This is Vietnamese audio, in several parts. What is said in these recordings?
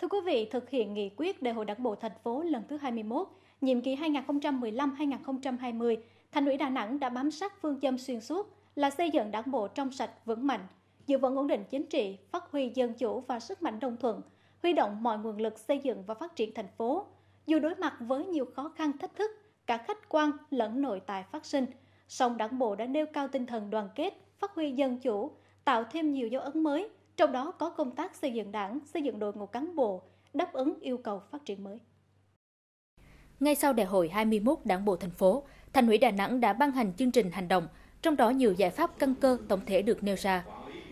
Thưa quý vị, thực hiện nghị quyết Đại hội Đảng bộ thành phố lần thứ 21, nhiệm kỳ 2015-2020, Thành ủy Đà Nẵng đã bám sát phương châm xuyên suốt là xây dựng đảng bộ trong sạch vững mạnh, giữ vững ổn định chính trị, phát huy dân chủ và sức mạnh đồng thuận, huy động mọi nguồn lực xây dựng và phát triển thành phố. Dù đối mặt với nhiều khó khăn thách thức, cả khách quan lẫn nội tại phát sinh, song đảng bộ đã nêu cao tinh thần đoàn kết, phát huy dân chủ, tạo thêm nhiều dấu ấn mới, trong đó có công tác xây dựng đảng, xây dựng đội ngũ cán bộ, đáp ứng yêu cầu phát triển mới. Ngay sau đại hội 21 Đảng bộ thành phố, Thành ủy Đà Nẵng đã ban hành chương trình hành động, trong đó nhiều giải pháp căn cơ tổng thể được nêu ra.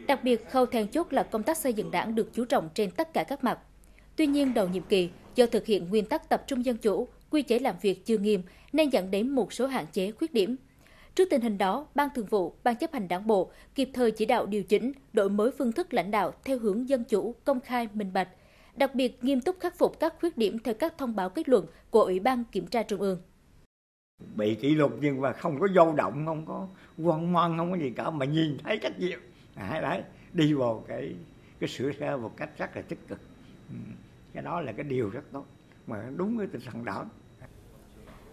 Đặc biệt, khâu then chốt là công tác xây dựng đảng được chú trọng trên tất cả các mặt. Tuy nhiên, đầu nhiệm kỳ, do thực hiện nguyên tắc tập trung dân chủ, quy chế làm việc chưa nghiêm nên dẫn đến một số hạn chế khuyết điểm. Trước tình hình đó, Ban Thường vụ, Ban chấp hành Đảng bộ kịp thời chỉ đạo điều chỉnh, đổi mới phương thức lãnh đạo theo hướng dân chủ, công khai, minh bạch, đặc biệt nghiêm túc khắc phục các khuyết điểm theo các thông báo kết luận của Ủy ban Kiểm tra Trung ương. Bị kỷ luật nhưng mà không có dao động, không có quan ngoan, không có gì cả, mà nhìn thấy trách nhiệm. À, đấy, đi vào cái cái sửa xe một cách rất là tích cực. Ừ, cái đó là cái điều rất tốt, mà đúng với tinh thần đảng.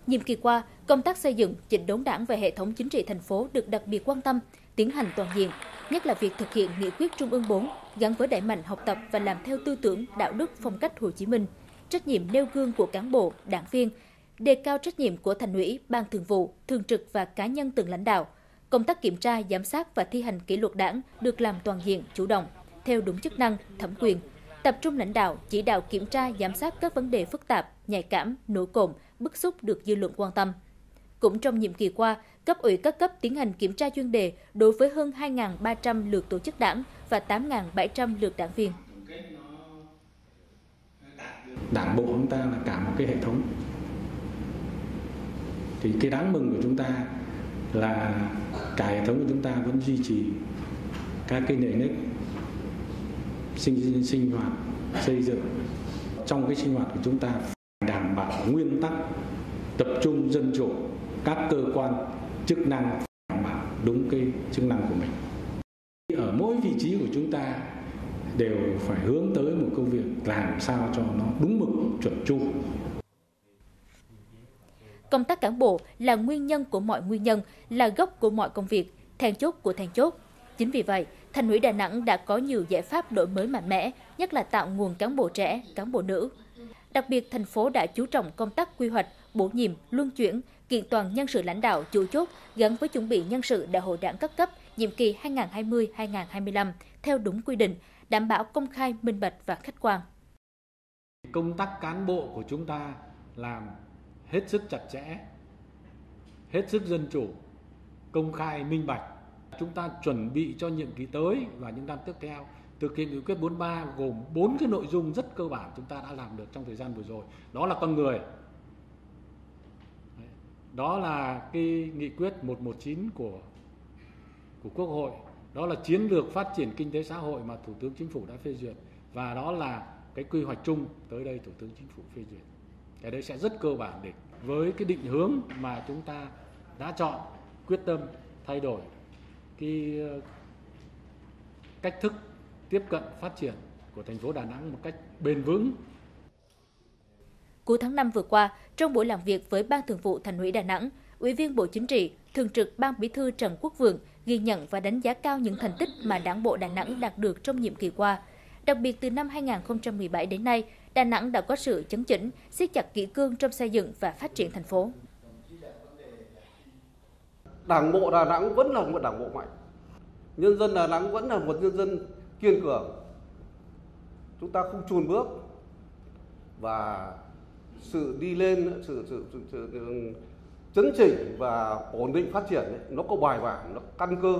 Nhiệm kỳ qua, công tác xây dựng, chỉnh đốn đảng và hệ thống chính trị thành phố được đặc biệt quan tâm, tiến hành toàn diện, nhất là việc thực hiện nghị quyết Trung ương 4 gắn với đẩy mạnh học tập và làm theo tư tưởng, đạo đức, phong cách Hồ Chí Minh, trách nhiệm nêu gương của cán bộ, đảng viên, đề cao trách nhiệm của thành ủy, ban thường vụ, thường trực và cá nhân từng lãnh đạo. Công tác kiểm tra, giám sát và thi hành kỷ luật đảng được làm toàn diện, chủ động, theo đúng chức năng, thẩm quyền, tập trung lãnh đạo, chỉ đạo kiểm tra, giám sát các vấn đề phức tạp, nhạy cảm, nổi cộm, bức xúc được dư luận quan tâm. Cũng trong nhiệm kỳ qua, cấp ủy các cấp tiến hành kiểm tra chuyên đề đối với hơn 2.300 lượt tổ chức đảng và 8.700 lượt đảng viên. Đảng bộ chúng ta là cả một cái hệ thống. Thì cái đáng mừng của chúng ta là cả hệ thống của chúng ta vẫn duy trì các cái nề nếp sinh sinh hoạt xây dựng trong cái sinh hoạt của chúng ta đảm bảo nguyên tắc tập trung dân chủ, các cơ quan, chức năng đảm bảo đúng cái chức năng của mình. Ở mỗi vị trí của chúng ta đều phải hướng tới một công việc làm sao cho nó đúng mực, chuẩn chu. Công tác cán bộ là nguyên nhân của mọi nguyên nhân, là gốc của mọi công việc, then chốt của then chốt. Chính vì vậy, thành ủy đà nẵng đã có nhiều giải pháp đổi mới mạnh mẽ, nhất là tạo nguồn cán bộ trẻ, cán bộ nữ. Đặc biệt, thành phố đã chú trọng công tác quy hoạch, bổ nhiệm, luân chuyển, kiện toàn nhân sự lãnh đạo chủ chốt gắn với chuẩn bị nhân sự đại hội đảng các cấp nhiệm kỳ 2020-2025 theo đúng quy định, đảm bảo công khai, minh bạch và khách quan. Công tác cán bộ của chúng ta làm hết sức chặt chẽ, hết sức dân chủ, công khai, minh bạch. Chúng ta chuẩn bị cho nhiệm kỳ tới và những năm tiếp theo thực hiện nghị quyết 43 gồm bốn cái nội dung rất cơ bản chúng ta đã làm được trong thời gian vừa rồi. Đó là con người. Đó là cái nghị quyết 119 của của Quốc hội. Đó là chiến lược phát triển kinh tế xã hội mà Thủ tướng Chính phủ đã phê duyệt. Và đó là cái quy hoạch chung tới đây Thủ tướng Chính phủ phê duyệt. Cái đấy sẽ rất cơ bản để với cái định hướng mà chúng ta đã chọn, quyết tâm thay đổi cái ờ, cách thức tiếp cận phát triển của thành phố Đà Nẵng một cách bền vững. Cuối tháng 5 vừa qua, trong buổi làm việc với Ban Thường vụ Thành ủy Đà Nẵng, Ủy viên Bộ Chính trị, Thường trực Ban Bí thư Trần Quốc Vượng ghi nhận và đánh giá cao những thành tích mà Đảng bộ Đà Nẵng đạt được trong nhiệm kỳ qua. Đặc biệt từ năm 2017 đến nay, Đà Nẵng đã có sự chấn chỉnh, siết chặt kỷ cương trong xây dựng và phát triển thành phố. Đảng bộ Đà Nẵng vẫn là một đảng bộ mạnh. Nhân dân Đà Nẵng vẫn là một nhân dân kiên cường. Chúng ta không chùn bước. Và sự đi lên sự, sự, sự, sự, sự ừ, chấn chỉnh và ổn định phát triển nó có bài bản nó căn cơ.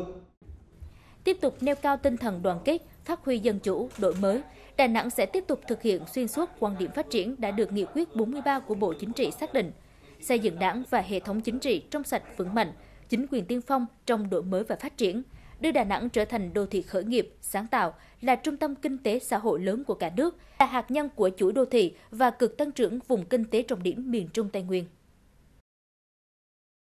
Tiếp tục nêu cao tinh thần đoàn kết phát huy dân chủ đổi mới Đà Nẵng sẽ tiếp tục thực hiện xuyên suốt quan điểm phát triển đã được nghị quyết 43 của Bộ Chính trị xác định, xây dựng đảng và hệ thống chính trị trong sạch vững mạnh, chính quyền tiên phong trong đổi mới và phát triển, đưa Đà Nẵng trở thành đô thị khởi nghiệp, sáng tạo, là trung tâm kinh tế xã hội lớn của cả nước, là hạt nhân của chuỗi đô thị và cực tăng trưởng vùng kinh tế trọng điểm miền Trung Tây Nguyên.